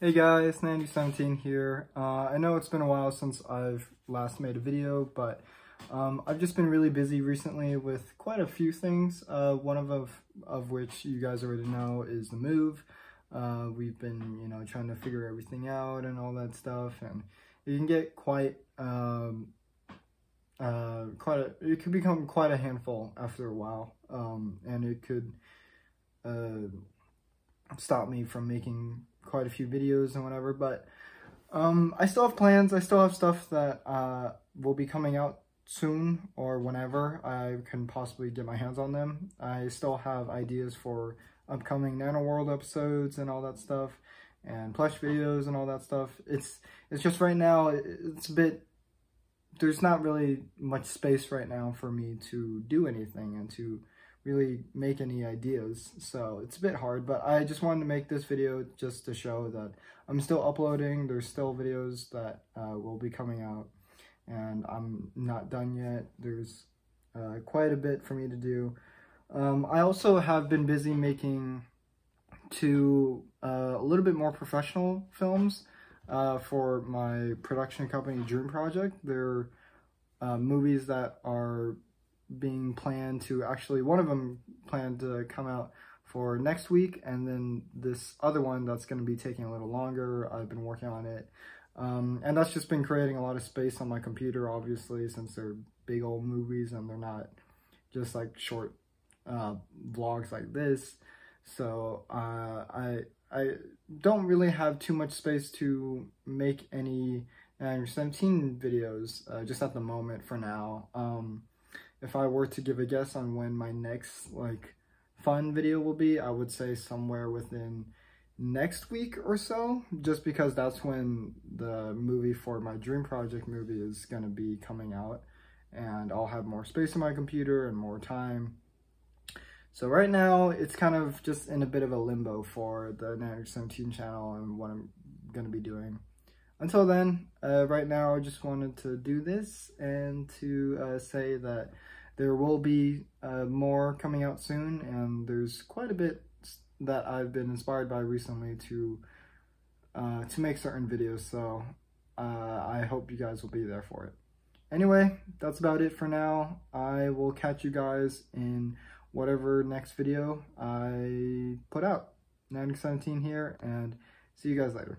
Hey guys, Nandy17 here. Uh, I know it's been a while since I've last made a video, but um, I've just been really busy recently with quite a few things. Uh, one of, of, of which you guys already know is the move. Uh, we've been, you know, trying to figure everything out and all that stuff, and it can get quite, um, uh, quite a, it could become quite a handful after a while, um, and it could uh, stop me from making quite a few videos and whatever, but um, I still have plans. I still have stuff that uh, will be coming out soon or whenever I can possibly get my hands on them. I still have ideas for upcoming Nano World episodes and all that stuff and plush videos and all that stuff. It's it's just right now it's a bit there's not really much space right now for me to do anything and to really make any ideas. So it's a bit hard, but I just wanted to make this video just to show that I'm still uploading. There's still videos that uh, will be coming out and I'm not done yet. There's uh, quite a bit for me to do. Um, I also have been busy making two uh, a little bit more professional films uh, for my production company Dream Project. They're uh, movies that are being planned to actually, one of them planned to come out for next week, and then this other one that's going to be taking a little longer. I've been working on it. Um, and that's just been creating a lot of space on my computer, obviously, since they're big old movies and they're not just like short uh, vlogs like this. So uh, I I don't really have too much space to make any uh, 17 videos uh, just at the moment for now. Um, if I were to give a guess on when my next like fun video will be, I would say somewhere within next week or so, just because that's when the movie for my dream project movie is going to be coming out and I'll have more space on my computer and more time. So right now it's kind of just in a bit of a limbo for the 917 channel and what I'm going to be doing. Until then, uh, right now I just wanted to do this and to uh, say that there will be uh, more coming out soon and there's quite a bit that I've been inspired by recently to uh, to make certain videos so uh, I hope you guys will be there for it. Anyway, that's about it for now. I will catch you guys in whatever next video I put out. 917 here and see you guys later.